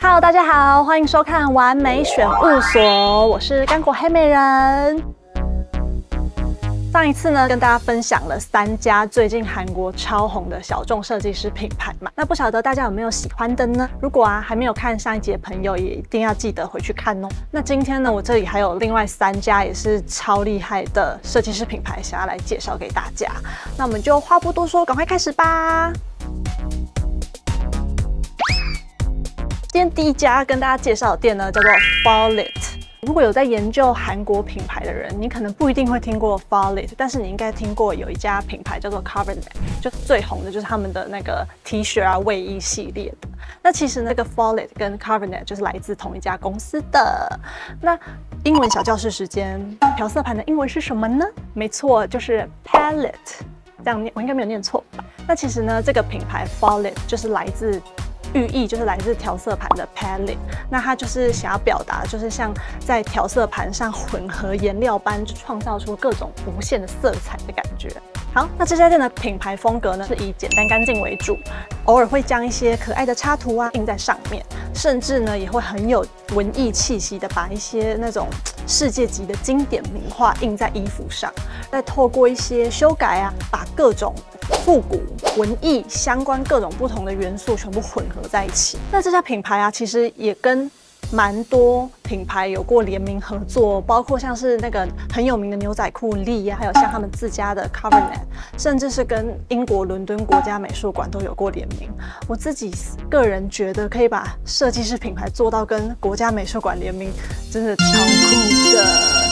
Hello，大家好，欢迎收看完美选物所，我是干果黑美人。上一次呢，跟大家分享了三家最近韩国超红的小众设计师品牌嘛，那不晓得大家有没有喜欢的呢？如果啊还没有看上一集的朋友，也一定要记得回去看哦。那今天呢，我这里还有另外三家也是超厉害的设计师品牌，想要来介绍给大家。那我们就话不多说，赶快开始吧。今天第一家跟大家介绍的店呢，叫做 Follett。如果有在研究韩国品牌的人，你可能不一定会听过 Follett，但是你应该听过有一家品牌叫做 Covernet，就最红的就是他们的那个 T 恤啊、卫衣系列的。那其实那个 Follett 跟 Covernet 就是来自同一家公司的。那英文小教室时间，调色盘的英文是什么呢？没错，就是 Palette。这样念我应该没有念错吧？那其实呢，这个品牌 Follet 就是来自。寓意就是来自调色盘的 palette，那它就是想要表达，就是像在调色盘上混合颜料般，创造出各种无限的色彩的感觉。好，那这家店的品牌风格呢，是以简单干净为主，偶尔会将一些可爱的插图啊印在上面，甚至呢也会很有文艺气息的把一些那种世界级的经典名画印在衣服上，再透过一些修改啊，把各种。复古文艺相关各种不同的元素全部混合在一起。那这家品牌啊，其实也跟蛮多品牌有过联名合作，包括像是那个很有名的牛仔裤利呀，还有像他们自家的 Covernet，甚至是跟英国伦敦国家美术馆都有过联名。我自己个人觉得，可以把设计师品牌做到跟国家美术馆联名，真的超酷的。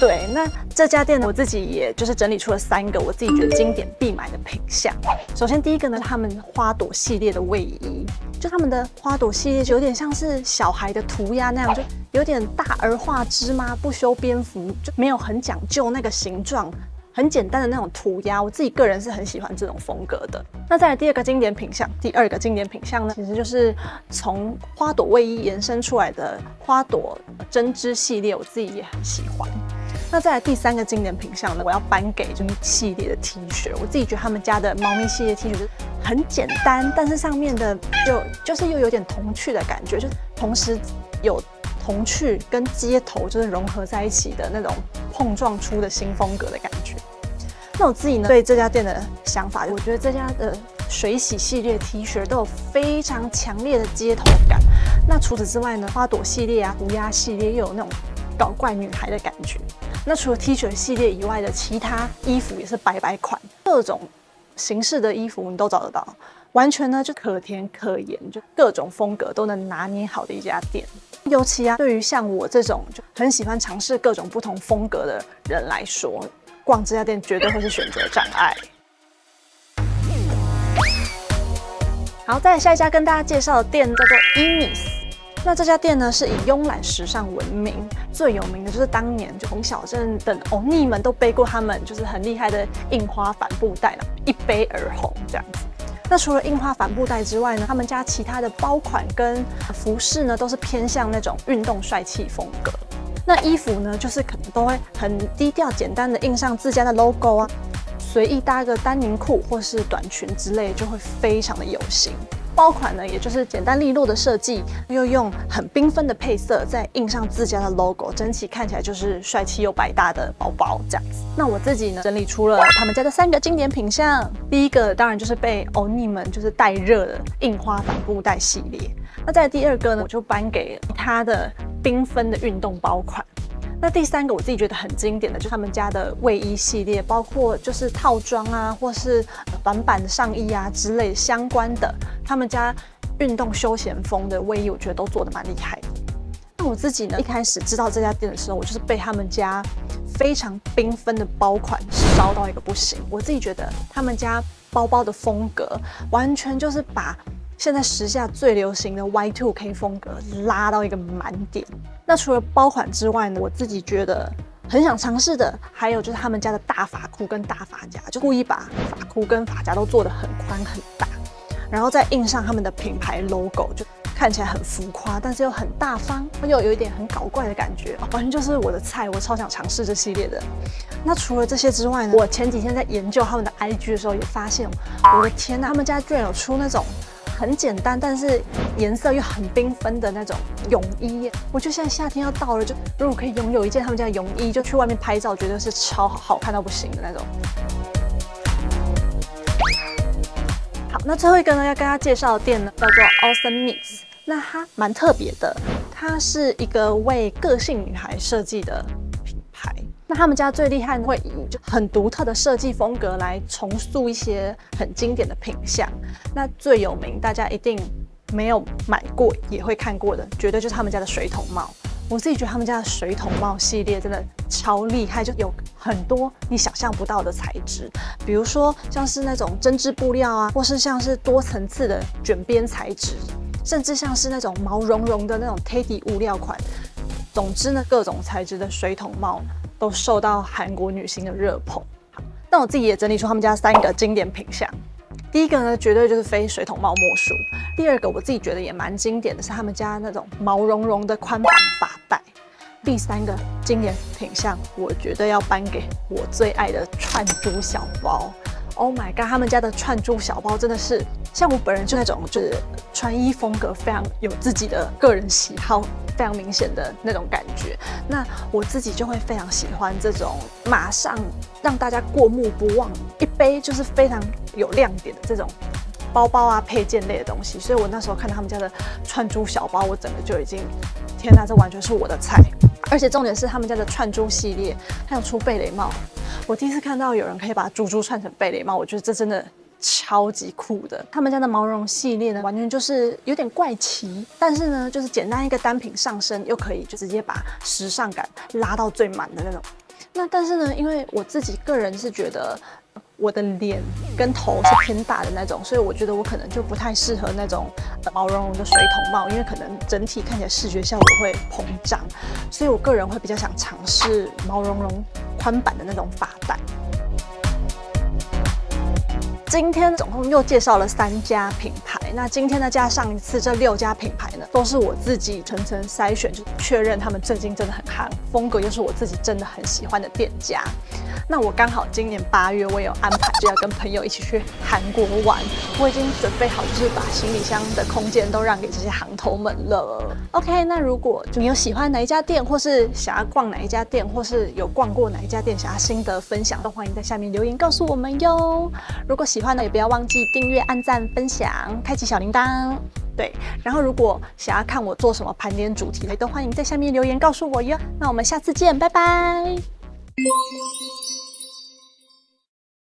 对，那这家店呢，我自己也就是整理出了三个我自己觉得经典必买的品相。首先第一个呢，他们花朵系列的卫衣，就他们的花朵系列就有点像是小孩的涂鸦那样，就有点大而化之吗？不修边幅，就没有很讲究那个形状。很简单的那种涂鸦，我自己个人是很喜欢这种风格的。那再来第二个经典品相，第二个经典品相呢，其实就是从花朵卫衣延伸出来的花朵针织系列，我自己也很喜欢。那再来第三个经典品相呢，我要颁给就是系列的 T 恤，我自己觉得他们家的猫咪系列 T 恤是很简单，但是上面的就就是又有点童趣的感觉，就同时有。童趣跟街头就是融合在一起的那种碰撞出的新风格的感觉。那我自己呢对这家店的想法，我觉得这家的水洗系列 T 恤都有非常强烈的街头感。那除此之外呢，花朵系列啊、涂鸦系列又有那种搞怪女孩的感觉。那除了 T 恤系列以外的其他衣服也是白白款，各种形式的衣服你都找得到，完全呢就可甜可盐，就各种风格都能拿捏好的一家店。尤其啊，对于像我这种就很喜欢尝试各种不同风格的人来说，逛这家店绝对会是选择障碍。好，再来下一家跟大家介绍的店叫做 Inis。那这家店呢是以慵懒时尚闻名，最有名的就是当年就洪小镇等欧尼们都背过他们就是很厉害的印花帆布袋了，一背而红这样子。那除了印花帆布袋之外呢，他们家其他的包款跟服饰呢，都是偏向那种运动帅气风格。那衣服呢，就是可能都会很低调简单的印上自家的 logo 啊，随意搭个丹宁裤或是短裙之类，就会非常的有型。包款呢，也就是简单利落的设计，又用很缤纷的配色，再印上自家的 logo，整体看起来就是帅气又百搭的包包这样子。那我自己呢，整理出了他们家的三个经典品相。第一个当然就是被欧尼们就是带热的印花帆布袋系列。那在第二个呢，我就颁给它的缤纷的运动包款。那第三个我自己觉得很经典的，就是他们家的卫衣系列，包括就是套装啊，或是短版的上衣啊之类相关的，他们家运动休闲风的卫衣，我觉得都做的蛮厉害。那我自己呢，一开始知道这家店的时候，我就是被他们家非常缤纷的包款烧到一个不行。我自己觉得他们家包包的风格，完全就是把。现在时下最流行的 Y2K 风格拉到一个满点。那除了包款之外呢，我自己觉得很想尝试的，还有就是他们家的大发箍跟大发夹，就故意把发箍跟发夹都做的很宽很大，然后再印上他们的品牌 logo，就看起来很浮夸，但是又很大方，又有一点很搞怪的感觉，完全就是我的菜，我超想尝试这系列的。那除了这些之外呢，我前几天在研究他们的 IG 的时候，也发现，我的天呐，他们家居然有出那种。很简单，但是颜色又很缤纷的那种泳衣。我觉得现在夏天要到了，就如果可以拥有一件他们家的泳衣，就去外面拍照，绝对是超好看到不行的那种。好，那最后一个呢，要跟大家介绍的店呢，叫做 Awesome Mix。那它蛮特别的，它是一个为个性女孩设计的。那他们家最厉害会以就很独特的设计风格来重塑一些很经典的品相。那最有名，大家一定没有买过也会看过的，绝对就是他们家的水桶帽。我自己觉得他们家的水桶帽系列真的超厉害，就有很多你想象不到的材质，比如说像是那种针织布料啊，或是像是多层次的卷边材质，甚至像是那种毛茸茸的那种 Teddy 物料款。总之呢，各种材质的水桶帽。都受到韩国女星的热捧。那，我自己也整理出他们家三个经典品相。第一个呢，绝对就是非水桶帽莫属。第二个，我自己觉得也蛮经典的是他们家那种毛茸茸的宽版发带。第三个经典品相，我觉得要颁给我最爱的串珠小包。Oh my god，他们家的串珠小包真的是像我本人就那种，就是穿衣风格非常有自己的个人喜好。非常明显的那种感觉，那我自己就会非常喜欢这种马上让大家过目不忘，一背就是非常有亮点的这种包包啊配件类的东西。所以我那时候看到他们家的串珠小包，我整个就已经，天哪，这完全是我的菜！而且重点是他们家的串珠系列，还有出贝雷帽。我第一次看到有人可以把珠珠串成贝雷帽，我觉得这真的。超级酷的，他们家的毛绒系列呢，完全就是有点怪奇，但是呢，就是简单一个单品上身，又可以就直接把时尚感拉到最满的那种。那但是呢，因为我自己个人是觉得我的脸跟头是偏大的那种，所以我觉得我可能就不太适合那种毛茸茸的水桶帽，因为可能整体看起来视觉效果会膨胀，所以我个人会比较想尝试毛茸茸宽版的那种发带。今天总共又介绍了三家品牌，那今天呢加上一次这六家品牌呢，都是我自己层层筛选，就确认他们最近真的很夯，风格又是我自己真的很喜欢的店家。那我刚好今年八月我有安排就要跟朋友一起去韩国玩，我已经准备好就是把行李箱的空间都让给这些行头们了。OK，那如果你有喜欢哪一家店，或是想要逛哪一家店，或是有逛过哪一家店，想要心得分享，都欢迎在下面留言告诉我们哟。如果喜欢的也不要忘记订阅、按赞、分享、开启小铃铛。对，然后如果想要看我做什么盘点主题的，都欢迎在下面留言告诉我哟。那我们下次见，拜拜。